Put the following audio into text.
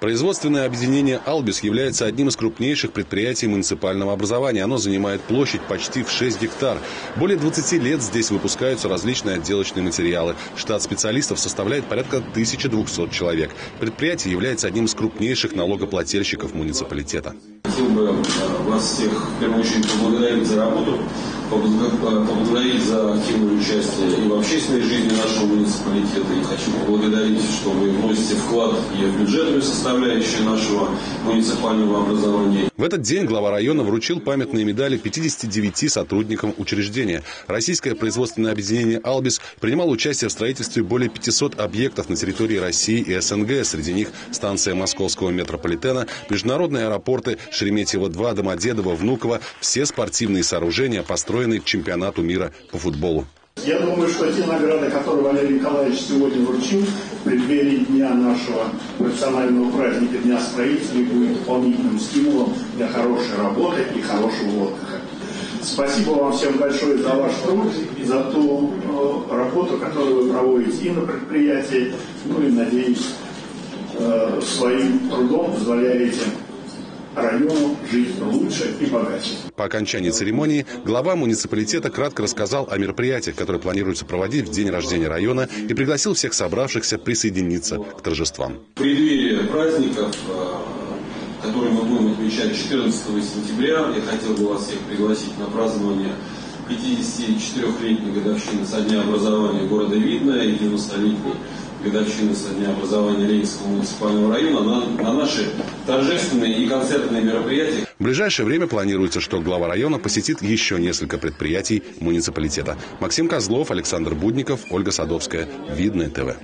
Производственное объединение «Албис» является одним из крупнейших предприятий муниципального образования. Оно занимает площадь почти в 6 гектар. Более 20 лет здесь выпускаются различные отделочные материалы. Штат специалистов составляет порядка 1200 человек. Предприятие является одним из крупнейших налогоплательщиков муниципалитета. Хотел бы э, вас всех в первую очередь поблагодарить за работу, поблагодарить за активное участие и в общественной жизни нашего муниципалитета. И хочу поблагодарить, что вы вносите вклад и в бюджетную составляющую нашего муниципального образования. В этот день глава района вручил памятные медали 59 сотрудникам учреждения. Российское производственное объединение «Албис» принимало участие в строительстве более 500 объектов на территории России и СНГ. Среди них станция московского метрополитена, международные аэропорты Шереметьево-2, Домодедово, Внуково. Все спортивные сооружения построены к чемпионату мира по футболу. Я думаю, что те награды, которые Валерий Николаевич сегодня вручил в преддверии дня нашего национального праздника Дня строителей, будет дополнительным стимулом для хорошей работы и хорошего отдыха. Спасибо вам всем большое за ваш труд и за ту э, работу, которую вы проводите и на предприятии, ну и, надеюсь, э, своим трудом позволяете району жить лучше и богаче. По окончании церемонии глава муниципалитета кратко рассказал о мероприятиях, которые планируется проводить в день рождения района и пригласил всех собравшихся присоединиться к торжествам. В преддверии праздников, э, которые мы будем отмечать 14 сентября, я хотел бы вас всех пригласить на празднование 54-летней годовщины со дня образования города Видное и 90-летней годовщины со дня образования Ленинского муниципального района на, на наши торжественные и концертные мероприятия. В ближайшее время планируется, что глава района посетит еще несколько предприятий муниципалитета. Максим Козлов, Александр Будников, Ольга Садовская. Видное ТВ.